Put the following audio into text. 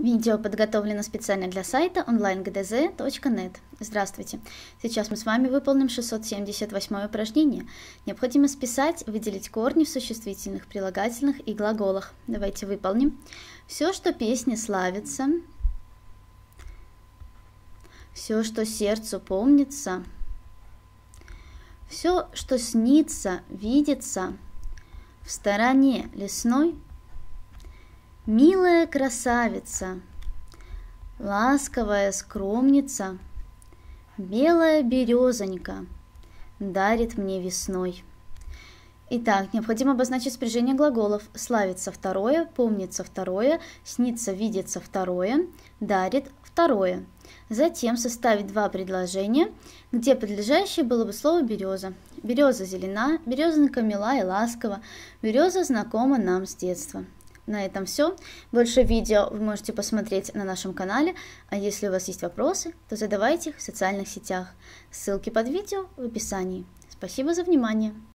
Видео подготовлено специально для сайта onlinegdz.net. Здравствуйте! Сейчас мы с вами выполним 678 упражнение. Необходимо списать, выделить корни в существительных, прилагательных и глаголах. Давайте выполним. Все, что песни славится, все, что сердцу помнится, все, что снится, видится, в стороне лесной – Милая красавица, ласковая скромница, белая березонька дарит мне весной. Итак, необходимо обозначить спряжение глаголов. Славится второе, помнится второе, снится, видится второе, дарит второе. Затем составить два предложения, где подлежащее было бы слово «береза». Береза зелена, березонька мила и ласкова, береза знакома нам с детства. На этом все. Больше видео вы можете посмотреть на нашем канале, а если у вас есть вопросы, то задавайте их в социальных сетях. Ссылки под видео в описании. Спасибо за внимание.